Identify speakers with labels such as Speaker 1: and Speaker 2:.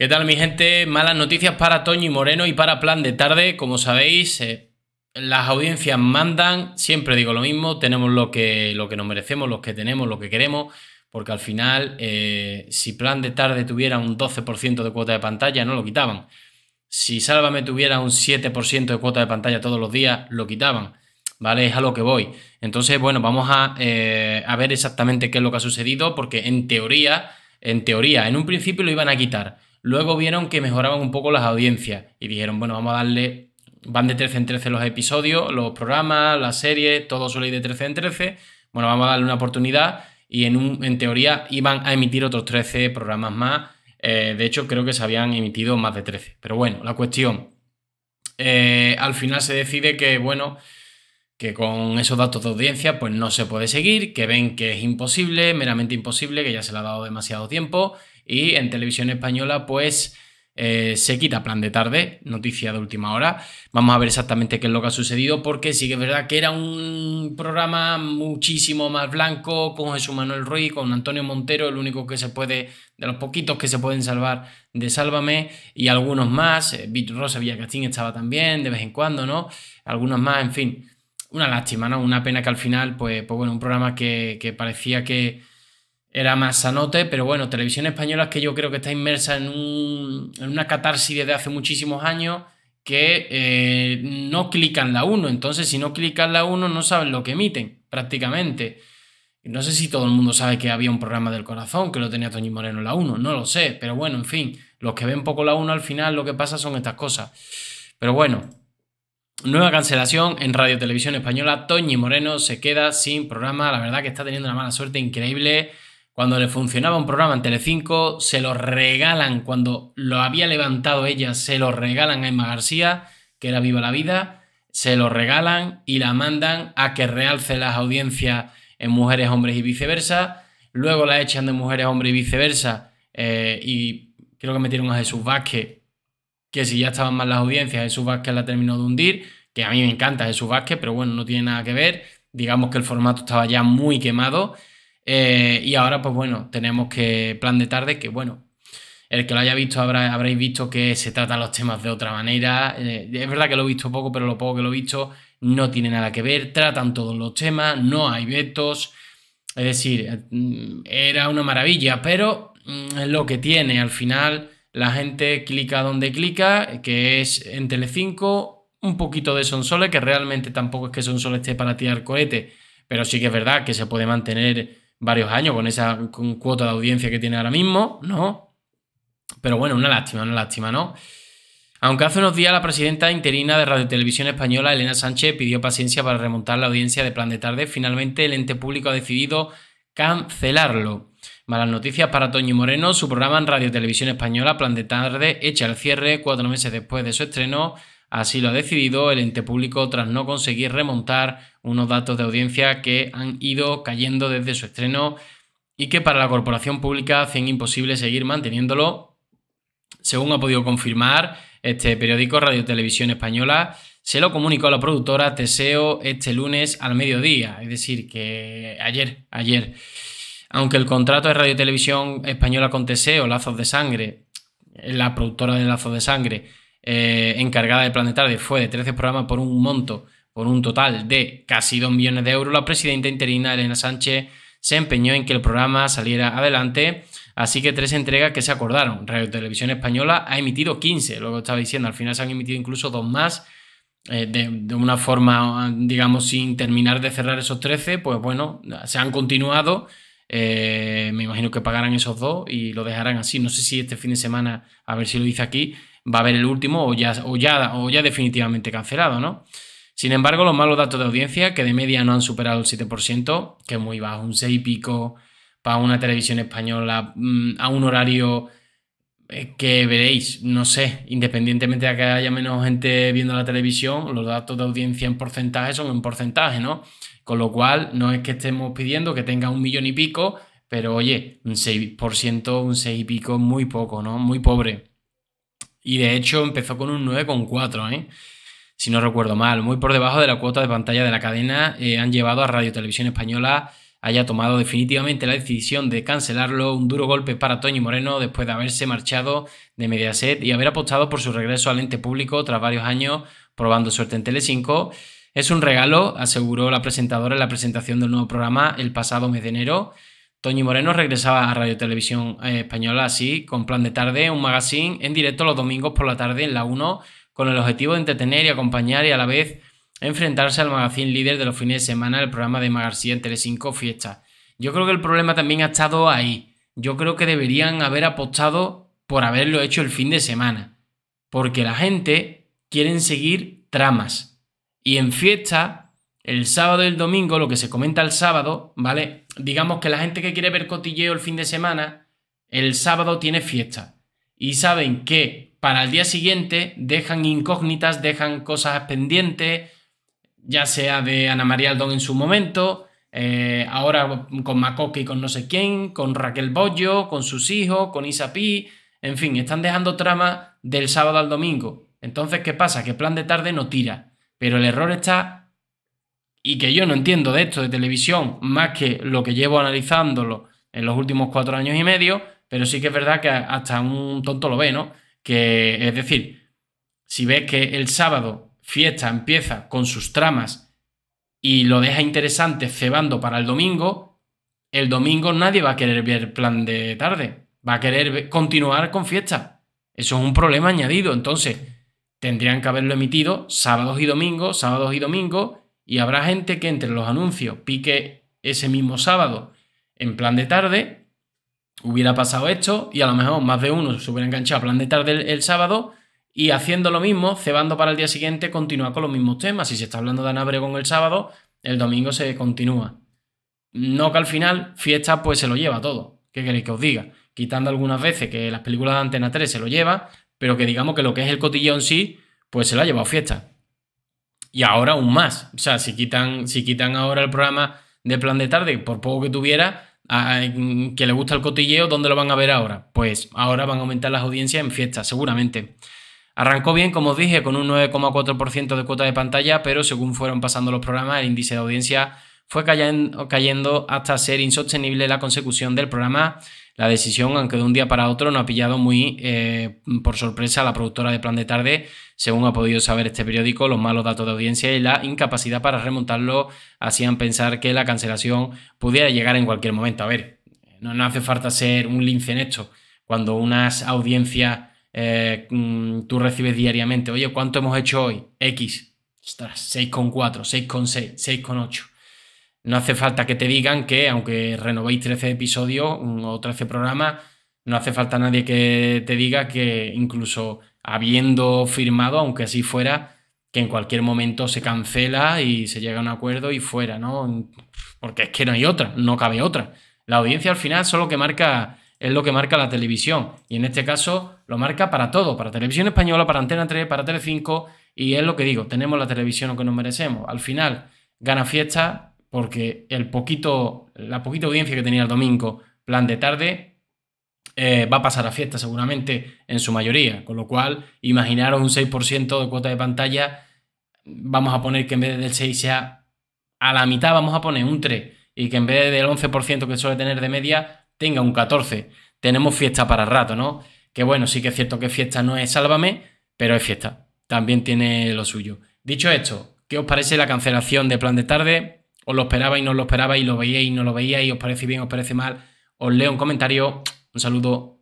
Speaker 1: ¿Qué tal mi gente? Malas noticias para Toño y Moreno y para Plan de Tarde. Como sabéis, eh, las audiencias mandan, siempre digo lo mismo, tenemos lo que, lo que nos merecemos, lo que tenemos, lo que queremos, porque al final, eh, si Plan de Tarde tuviera un 12% de cuota de pantalla, no lo quitaban. Si Sálvame tuviera un 7% de cuota de pantalla todos los días, lo quitaban. ¿Vale? Es a lo que voy. Entonces, bueno, vamos a, eh, a ver exactamente qué es lo que ha sucedido, porque en teoría, en teoría, en un principio lo iban a quitar Luego vieron que mejoraban un poco las audiencias y dijeron, bueno, vamos a darle, van de 13 en 13 los episodios, los programas, las series, todo suele ir de 13 en 13. Bueno, vamos a darle una oportunidad y en, un, en teoría iban a emitir otros 13 programas más. Eh, de hecho, creo que se habían emitido más de 13. Pero bueno, la cuestión, eh, al final se decide que, bueno, que con esos datos de audiencia pues no se puede seguir, que ven que es imposible, meramente imposible, que ya se le ha dado demasiado tiempo y en televisión española, pues eh, se quita plan de tarde, noticia de última hora. Vamos a ver exactamente qué es lo que ha sucedido, porque sí que es verdad que era un programa muchísimo más blanco, con Jesús Manuel Ruiz, con Antonio Montero, el único que se puede, de los poquitos que se pueden salvar de Sálvame, y algunos más. Eh, Rosa Villacastín estaba también, de vez en cuando, ¿no? Algunos más, en fin. Una lástima, ¿no? Una pena que al final, pues, pues bueno, un programa que parecía que era más sanote, pero bueno, Televisión Española es que yo creo que está inmersa en, una catarsis desde hace muchísimos años que eh, no clican la 1, entonces si no clican la 1 no saben lo que emiten, prácticamente. No sé si todo el mundo sabe que había un programa del corazón que lo tenía Toñi Moreno la 1, no lo sé, pero bueno, en fin, los que ven poco la 1 al final lo que pasa son estas cosas. Pero bueno, nueva cancelación en Radio Televisión Española, Toñi Moreno se queda sin programa, la verdad que está teniendo una mala suerte increíble. Cuando le funcionaba un programa en Telecinco, se lo regalan, cuando lo había levantado ella, se lo regalan a Emma García, que era Viva la Vida, se lo regalan y la mandan a que realce las audiencias en mujeres, hombres y viceversa. Luego la echan de mujeres, hombres y viceversa. Eh, y creo que metieron a Jesús Vázquez, que si ya estaban mal las audiencias, Jesús Vázquez la terminó de hundir, que a mí me encanta Jesús Vázquez, pero bueno, no tiene nada que ver. Digamos que el formato estaba ya muy quemado eh, y ahora, pues bueno, tenemos que plan de tarde, que bueno, el que lo haya visto habrá, habréis visto que se tratan los temas de otra manera. Eh, es verdad que lo he visto poco, pero lo poco que lo he visto no tiene nada que ver. Tratan todos los temas, no hay vetos. Es decir, mm, era una maravilla, pero mm, lo que tiene. Al final, la gente clica donde clica, que es en Telecinco, un poquito de Sonsole, que realmente tampoco es que Sonsole esté para tirar cohete, pero sí que es verdad que se puede mantener varios años con esa cuota de audiencia que tiene ahora mismo, ¿no? Pero bueno, una lástima, una lástima, ¿no? Aunque hace unos días la presidenta interina de Radio Televisión Española, Elena Sánchez, pidió paciencia para remontar la audiencia de Plan de Tarde, finalmente el ente público ha decidido cancelarlo. Malas noticias para Toño Moreno, su programa en Radio Televisión Española, Plan de Tarde, echa el cierre cuatro meses después de su estreno. Así lo ha decidido el ente público tras no conseguir remontar unos datos de audiencia que han ido cayendo desde su estreno y que para la corporación pública hacen imposible seguir manteniéndolo. Según ha podido confirmar este periódico Radio Televisión Española, se lo comunicó a la productora Teseo este lunes al mediodía, es decir, que ayer, ayer. Aunque el contrato de Radio Televisión Española con Teseo, Lazos de Sangre, la productora de Lazos de Sangre, eh, encargada de Planetario fue de 13 programas por un monto, por un total de casi 2 millones de euros, la presidenta interina Elena Sánchez se empeñó en que el programa saliera adelante, así que tres entregas que se acordaron. Radio Televisión Española ha emitido 15, luego estaba diciendo, al final se han emitido incluso dos más, eh, de, una forma, digamos, sin terminar de cerrar esos 13, pues bueno, se han continuado. Eh, me imagino que pagarán esos dos y lo dejarán así. No sé si este fin de semana, a ver si lo dice aquí, va a haber el último o ya, o ya, o ya definitivamente cancelado, ¿no? Sin embargo, los malos datos de audiencia, que de media no han superado el 7%, que es muy bajo, un 6 y pico para una televisión española mm, a un horario eh, que veréis, no sé, independientemente de que haya menos gente viendo la televisión, los datos de audiencia en porcentaje son en porcentaje, ¿no? Con lo cual, no es que estemos pidiendo que tenga un millón y pico, pero oye, un 6%, un 6 y pico, muy poco, ¿no? Muy pobre. Y de hecho empezó con un 9,4, ¿eh? si no recuerdo mal. Muy por debajo de la cuota de pantalla de la cadena, eh, han llevado a Radio Televisión Española haya tomado definitivamente la decisión de cancelarlo, un duro golpe para Toño Moreno después de haberse marchado de Mediaset y haber apostado por su regreso al ente público tras varios años probando suerte en Telecinco. Es un regalo, aseguró la presentadora en la presentación del nuevo programa el pasado mes de enero. Toño Moreno regresaba a Radio Televisión eh, Española así, con plan de tarde, un magazine en directo los domingos por la tarde en la 1, con el objetivo de entretener y acompañar y a la vez enfrentarse al magazine líder de los fines de semana, el programa de Magarcía en Telecinco Fiesta. Yo creo que el problema también ha estado ahí. Yo creo que deberían haber apostado por haberlo hecho el fin de semana. Porque la gente quiere seguir tramas. Y en fiesta, el sábado y el domingo, lo que se comenta el sábado, ¿vale? Digamos que la gente que quiere ver cotilleo el fin de semana, el sábado tiene fiesta. Y saben que para el día siguiente dejan incógnitas, dejan cosas pendientes, ya sea de Ana María Aldón en su momento, eh, ahora con y con no sé quién, con Raquel Bollo, con sus hijos, con Isapi, en fin, están dejando trama del sábado al domingo. Entonces, ¿qué pasa? Que plan de tarde no tira. Pero el error está, y que yo no entiendo de esto de televisión, más que lo que llevo analizándolo en los últimos cuatro años y medio, pero sí que es verdad que hasta un tonto lo ve, ¿no? Que, es decir, si ves que el sábado fiesta empieza con sus tramas y lo deja interesante cebando para el domingo, el domingo nadie va a querer ver plan de tarde, va a querer continuar con fiesta. Eso es un problema añadido, entonces tendrían que haberlo emitido sábados y domingos, sábados y domingos, y habrá gente que entre los anuncios pique ese mismo sábado en plan de tarde, hubiera pasado esto, y a lo mejor más de uno se hubiera enganchado a plan de tarde el sábado, y haciendo lo mismo, cebando para el día siguiente, continúa con los mismos temas. Si se está hablando de Ana Obregón el sábado, el domingo se continúa. No que al final, fiesta pues se lo lleva todo. ¿Qué queréis que os diga? Quitando algunas veces que las películas de Antena 3 se lo lleva, pero que digamos que lo que es el cotillón sí, pues se lo ha llevado fiesta. Y ahora aún más. O sea, si quitan, si quitan ahora el programa de plan de tarde, por poco que tuviera, que le gusta el cotilleo, ¿dónde lo van a ver ahora? Pues ahora van a aumentar las audiencias en fiesta, seguramente. Arrancó bien, como os dije, con un 9,4% de cuota de pantalla, pero según fueron pasando los programas, el índice de audiencia fue cayendo, hasta ser insostenible la consecución del programa. La decisión, aunque de un día para otro, no ha pillado muy eh, por sorpresa a la productora de Plan de Tarde, según ha podido saber este periódico, los malos datos de audiencia y la incapacidad para remontarlo hacían pensar que la cancelación pudiera llegar en cualquier momento. A ver, no, hace falta ser un lince en esto. Cuando unas audiencias eh, mm, tú recibes diariamente, oye, ¿cuánto hemos hecho hoy? X, 6,4, 6,6, 6,8. No hace falta que te digan que, aunque renovéis 13 episodios o 13 programas, no hace falta nadie que te diga que incluso habiendo firmado, aunque así fuera, que en cualquier momento se cancela y se llega a un acuerdo y fuera, ¿no? Porque es que no hay otra, no cabe otra. La audiencia al final solo que marca es lo que marca la televisión. Y en este caso lo marca para todo, para Televisión Española, para Antena 3, para Telecinco. Y es lo que digo, tenemos la televisión que nos merecemos. Al final gana fiesta porque el poquito, la poquita audiencia que tenía el domingo, plan de tarde, eh, va a pasar a fiesta seguramente en su mayoría. Con lo cual, imaginaros un 6% de cuota de pantalla. Vamos a poner que en vez del 6 sea a la mitad, vamos a poner un 3. Y que en vez del 11% que suele tener de media, tenga un 14. Tenemos fiesta para rato, ¿no? Que bueno, sí que es cierto que fiesta no es sálvame, pero es fiesta. También tiene lo suyo. Dicho esto, ¿qué os parece la cancelación de plan de tarde? ¿Os lo esperabais, no lo esperabais, lo veíais, no lo veíais? ¿Os parece bien, os parece mal? Os leo un comentario. Un saludo.